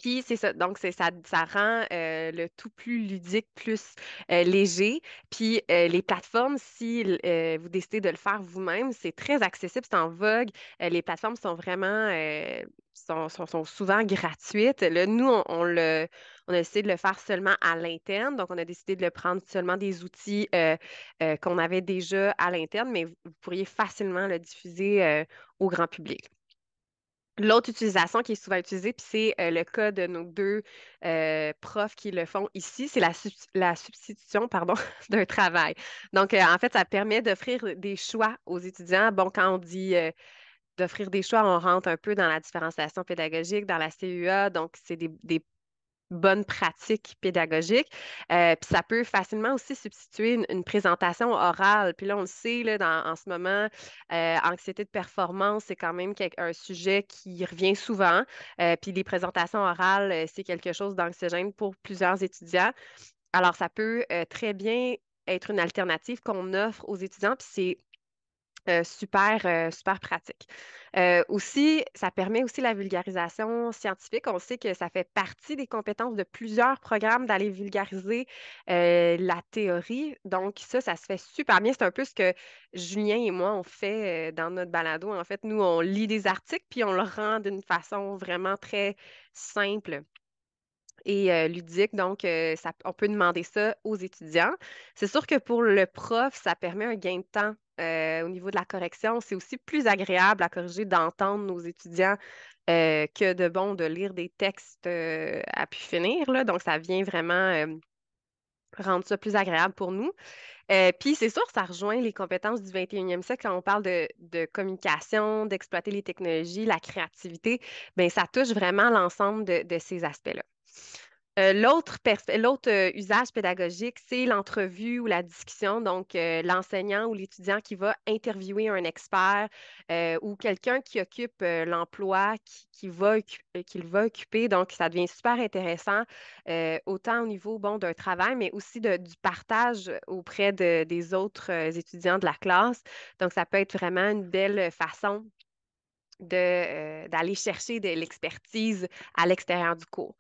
puis c'est ça, donc ça, ça rend euh, le tout plus ludique, plus euh, léger. Puis les plateformes, si vous décidez de le faire vous-même, c'est très accessible, c'est en vogue. les plateformes sont vraiment sont, sont, souvent gratuites. Là, nous, on, le, on a essayé de le faire seulement à l'interne. Donc, on a décidé de le prendre seulement des outils euh, euh, qu'on avait déjà à l'interne, mais vous, pourriez facilement le diffuser euh, au grand public. L'autre utilisation qui est souvent utilisée, puis c'est le cas de nos deux profs qui le font ici, c'est la, substitution pardon, d'un travail. Donc, en fait, ça permet d'offrir des choix aux étudiants. Bon, quand on dit d'offrir des choix, on rentre un peu dans la différenciation pédagogique, dans la CEA, donc c'est des, bonnes pratiques pédagogiques. Euh, puis ça peut facilement aussi substituer une, présentation orale. Puis là, on le sait, là, en ce moment, euh, anxiété de performance, c'est quand même un sujet qui revient souvent. Euh, puis les présentations orales, c'est quelque chose d'anxiogène pour plusieurs étudiants. Alors, ça peut très bien être une alternative qu'on offre aux étudiants, euh, super, euh, super pratique. Euh, aussi, ça permet aussi la vulgarisation scientifique. On sait que ça fait partie des compétences de plusieurs programmes d'aller vulgariser la théorie. Donc, ça, ça se fait super bien. C'est un peu ce que Julien et moi, on fait dans notre balado. En fait, nous, on lit des articles, puis on le rend d'une façon vraiment très simple et ludique. Donc, ça, on peut demander ça aux étudiants. C'est sûr que pour le prof, ça permet un gain de temps au niveau de la correction. C'est aussi plus agréable à corriger d'entendre nos étudiants que de bon de lire des textes à pu finir. Donc, ça vient vraiment rendre ça plus agréable pour nous. puis c'est sûr, ça rejoint les compétences du 21e siècle quand on parle de, communication, d'exploiter les technologies, la créativité. Bien, ça touche vraiment l'ensemble de ces aspects-là. Euh, l'autre euh, usage pédagogique, c'est l'entrevue ou la discussion. Donc, euh, l'enseignant ou l'étudiant qui va interviewer un expert ou quelqu'un qui occupe l'emploi qu'il va, va occuper. Donc, ça devient super intéressant, autant au niveau bon, d'un travail, mais aussi du partage auprès des autres étudiants de la classe. Donc, ça peut être vraiment une belle façon d'aller chercher de l'expertise à l'extérieur du cours.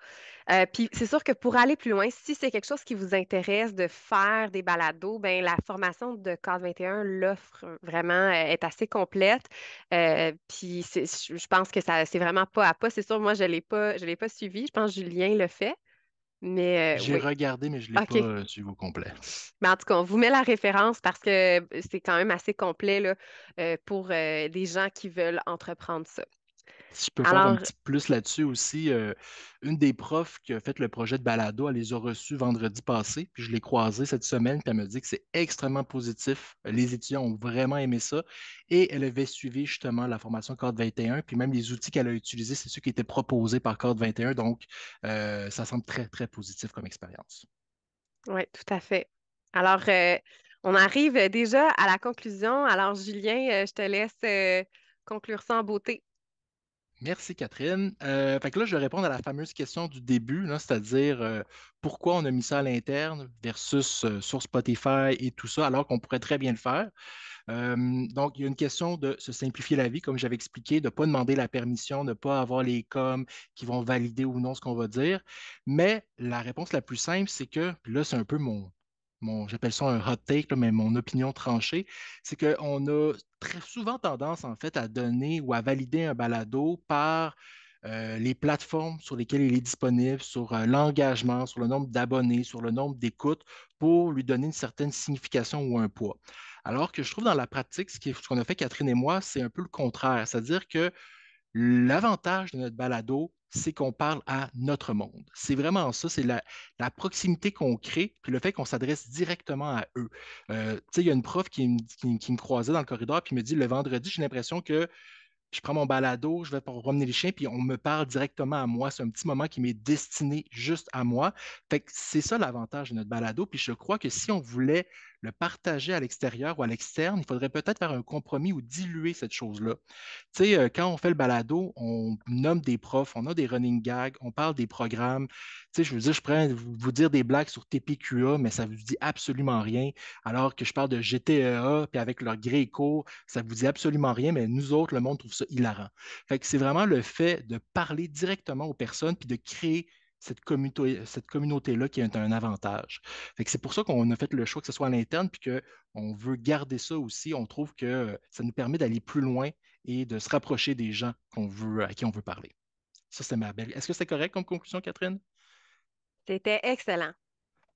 Euh, puis c'est sûr que pour aller plus loin, si c'est quelque chose qui vous intéresse de faire des balados, ben la formation de CAD 21 l'offre vraiment euh, est assez complète. Euh, puis je pense que ça c'est vraiment pas à pas. C'est sûr, moi je l'ai pas je l'ai pas suivi. Je pense que Julien le fait. Mais J'ai regardé, mais je ne l'ai pas suivi au complet. Mais en tout cas, on vous met la référence parce que c'est quand même assez complet là, pour les gens qui veulent entreprendre ça. Si je peux faire un petit plus là-dessus aussi, euh, une des profs qui a fait le projet de balado, elle les a reçus vendredi passé, puis je l'ai croisée cette semaine, puis elle me dit que c'est extrêmement positif. Les étudiants ont vraiment aimé ça et elle avait suivi justement la formation Code 21, puis même les outils qu'elle a utilisés, c'est ceux qui étaient proposés par Code 21, donc euh, ça semble très, très positif comme expérience. Oui, tout à fait. Alors, euh, on arrive déjà à la conclusion. Alors, Julien, je te laisse conclure ça en beauté. Merci Catherine. Euh, fait que là, je vais répondre à la fameuse question du début, c'est-à-dire euh, pourquoi on a mis ça à l'interne versus euh, sur Spotify et tout ça, alors qu'on pourrait très bien le faire? donc, il y a une question de se simplifier la vie, comme j'avais expliqué, de ne pas demander la permission, de ne pas avoir les coms qui vont valider ou non ce qu'on va dire. Mais la réponse la plus simple, c'est que, là, c'est un peu mon, j'appelle ça un hot take, mais mon opinion tranchée, c'est qu'on a très souvent tendance, en fait, à donner ou à valider un balado par euh, les plateformes sur lesquelles il est disponible, sur euh, l'engagement, sur le nombre d'abonnés, sur le nombre d'écoutes, pour lui donner une certaine signification ou un poids. Alors que je trouve dans la pratique, ce qu'on a fait Catherine et moi, c'est un peu le contraire, c'est-à-dire que l'avantage de notre balado, c'est qu'on parle à notre monde. C'est vraiment ça, c'est la, proximité qu'on crée, puis le fait qu'on s'adresse directement à eux. Euh, tu sais, il y a une prof qui, me croisait dans le corridor, puis me dit, le vendredi, j'ai l'impression que je prends mon balado, je vais promener les chiens, puis on me parle directement à moi. C'est un petit moment qui m'est destiné juste à moi. Fait que c'est ça l'avantage de notre balado. Puis je crois que si on voulait le partager à l'extérieur ou à l'externe, il faudrait peut-être faire un compromis ou diluer cette chose-là. Tu sais, euh, quand on fait le balado, on nomme des profs, on a des running gags, on parle des programmes. Tu sais, je veux dire, je pourrais vous dire des blagues sur TPQA, mais ça ne vous dit absolument rien. Alors que je parle de GTEA, puis avec leur Gréco, ça ne vous dit absolument rien, mais nous autres, le monde trouve ça hilarant. Fait c'est vraiment le fait de parler directement aux personnes, puis de créer cette communauté, cette communauté-là qui est un avantage. c'est pour ça qu'on a fait le choix que ce soit à l'interne, puis qu'on veut garder ça aussi. On trouve que ça nous permet d'aller plus loin et de se rapprocher des gens qu'on veut, à qui on veut parler. Ça, c'est ma belle. Est-ce que c'est correct comme conclusion, Catherine? C'était excellent.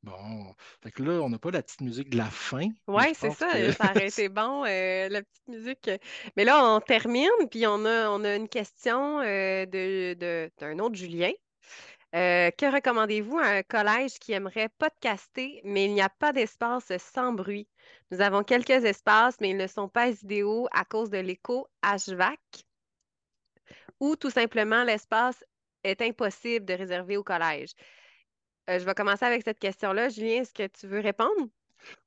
Bon, fait que là, on n'a pas la petite musique de la fin. Oui, c'est ça, ça aurait été bon, euh, la petite musique. Mais là, on termine, puis on a, on a une question euh, de, d'un autre Julien. Euh, que recommandez-vous à un collège qui aimerait podcaster, mais il n'y a pas d'espace sans bruit? Nous avons quelques espaces, mais ils ne sont pas idéaux à cause de l'écho HVAC. Ou tout simplement, l'espace est impossible de réserver au collège. Euh, je vais commencer avec cette question-là. Julien, est-ce que tu veux répondre?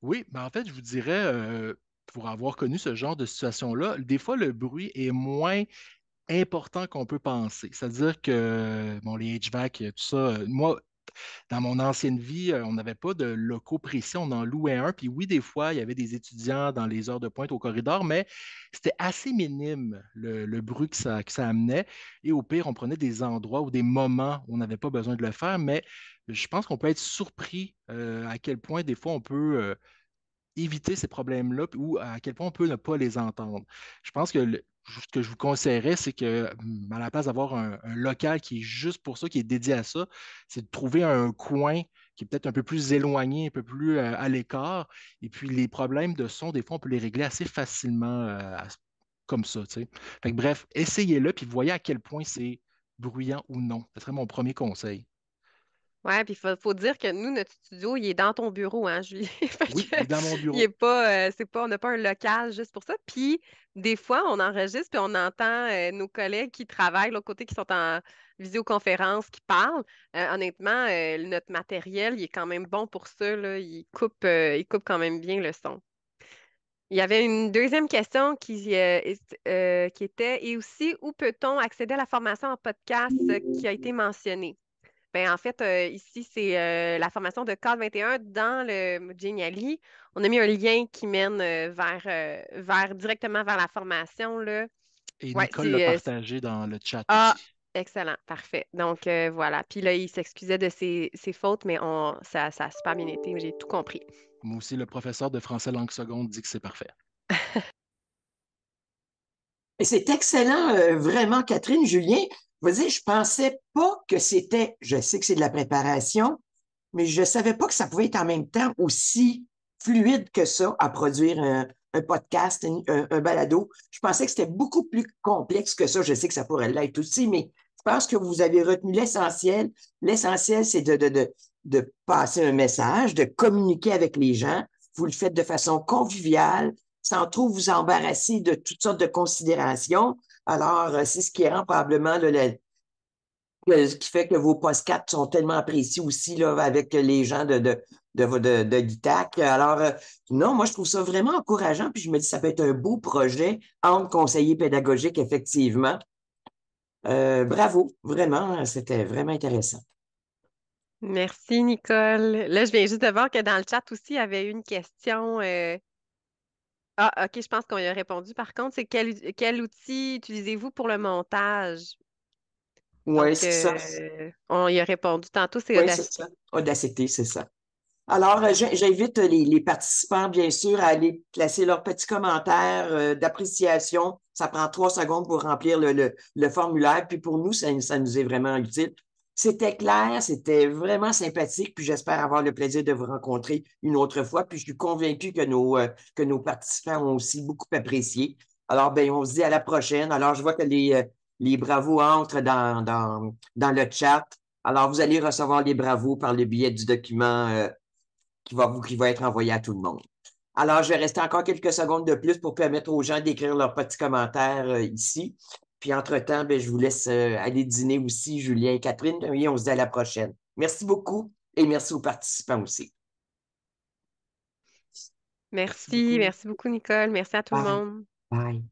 Oui, mais en fait, je vous dirais, euh, pour avoir connu ce genre de situation-là, des fois, le bruit est moins important qu'on peut penser. C'est-à-dire que, bon, les HVAC, tout ça, euh, moi, dans mon ancienne vie, euh, on n'avait pas de locaux précis, on en louait un. Puis oui, des fois, il y avait des étudiants dans les heures de pointe au corridor, mais c'était assez minime le, bruit que ça, amenait. Et au pire, on prenait des endroits ou des moments où on n'avait pas besoin de le faire. Mais je pense qu'on peut être surpris euh, à quel point des fois on peut éviter ces problèmes-là ou à quel point on peut ne pas les entendre. Je pense que ce que je vous conseillerais, c'est que hum, à la place d'avoir un, local qui est juste pour ça, qui est dédié à ça, c'est de trouver un coin qui est peut-être un peu plus éloigné, un peu plus euh, à l'écart. Et puis les problèmes de son, des fois, on peut les régler assez facilement euh, comme ça. bref, essayez-le, puis voyez à quel point c'est bruyant ou non. Ce serait mon premier conseil. Ouais, puis il faut, dire que nous, notre studio, il est dans ton bureau, hein, Julie? oui, il est dans mon bureau. Il est pas, euh, c'est pas, on n'a pas un local juste pour ça. Puis des fois, on enregistre, puis on entend euh, nos collègues qui travaillent de l'autre côté, qui sont en visioconférence, qui parlent. Euh, honnêtement, notre matériel, il est quand même bon pour ça. Là. Il coupe, il coupe quand même bien le son. Il y avait une deuxième question qui, qui était, et aussi, où peut-on accéder à la formation en podcast qui a été mentionnée? Ben, en fait, euh, ici, c'est euh, la formation de CAD 21 dans le Geniali. On a mis un lien qui mène euh, vers, vers directement vers la formation. Là. Et Nicole l'a partagé dans le chat. Ah, excellent, parfait. Donc voilà. Puis là, il s'excusait de ses, fautes, mais on, ça, ça a super bien été. J'ai tout compris. Moi aussi, le professeur de français langue seconde dit que c'est parfait. c'est excellent, vraiment, Catherine, Julien. Je dire, je pensais pas que c'était, je sais que c'est de la préparation, mais je savais pas que ça pouvait être en même temps aussi fluide que ça à produire un, podcast, un, balado. Je pensais que c'était beaucoup plus complexe que ça. Je sais que ça pourrait l'être aussi, mais je pense que vous avez retenu l'essentiel. L'essentiel, c'est de, de, de passer un message, de communiquer avec les gens. Vous le faites de façon conviviale, sans trop vous embarrasser de toutes sortes de considérations. Alors, euh, c'est ce qui rend probablement le, ce qui fait que vos post-4 sont tellement appréciés aussi là, avec les gens de, de, de, de, l'ITAC. Alors, euh, non, moi, je trouve ça vraiment encourageant. Puis je me dis, ça peut être un beau projet entre conseillers pédagogiques, effectivement. Euh, bravo, vraiment, c'était vraiment intéressant. Merci, Nicole. Là, je viens juste de voir que dans le chat aussi, il y avait une question. Ah, OK, je pense qu'on y a répondu. Par contre, c'est quel, quel outil utilisez-vous pour le montage? Oui, c'est ça. Euh, on y a répondu tantôt, c'est ça. Audacity, c'est ça. Alors, euh, j'in- j'invite les, les participants, bien sûr, à aller placer leurs petits commentaires euh, d'appréciation. Ça prend trois secondes pour remplir le, le- le formulaire. Puis pour nous, ça, ça nous est vraiment utile. C'était clair, c'était vraiment sympathique. Puis j'espère avoir le plaisir de vous rencontrer une autre fois. Puis je suis convaincu que nos, euh, participants ont aussi beaucoup apprécié. Alors, ben, on se dit à la prochaine. Alors, je vois que les, euh, les bravos entrent dans, dans, dans le chat. Alors, vous allez recevoir les bravos par le biais du document euh, qui va, qui va être envoyé à tout le monde. Alors, je vais rester encore quelques secondes de plus pour permettre aux gens d'écrire leurs petits commentaires ici. Puis, entre-temps, ben, je vous laisse euh, aller dîner aussi, Julien et Catherine. Et on se dit à la prochaine. Merci beaucoup et merci aux participants aussi. Merci, beaucoup. merci beaucoup, Nicole. Merci à tout le monde. Bye.